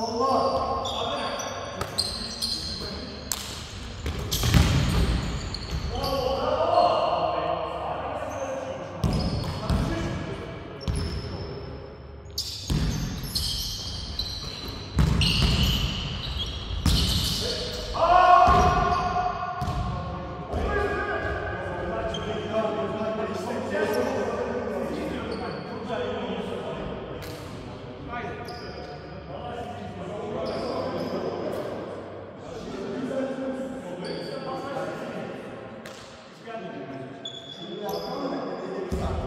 Allah. Thank.